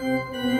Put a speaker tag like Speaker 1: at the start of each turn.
Speaker 1: Música